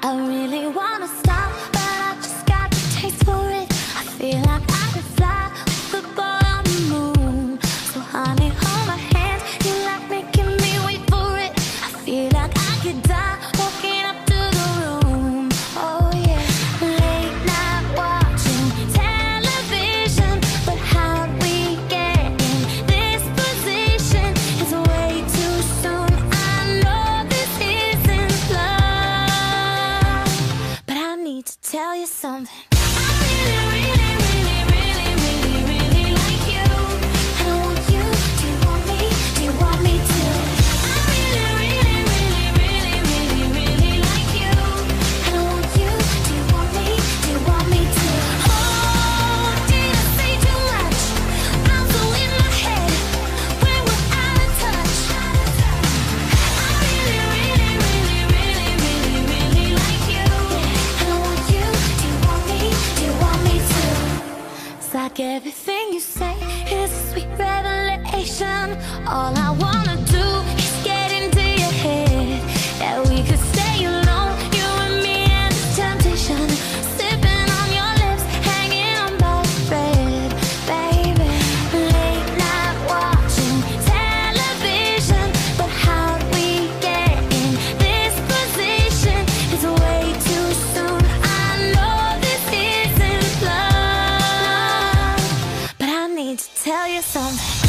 I really wanna stop, you something. like everything you say is a sweet revelation. All I wanna do. Some.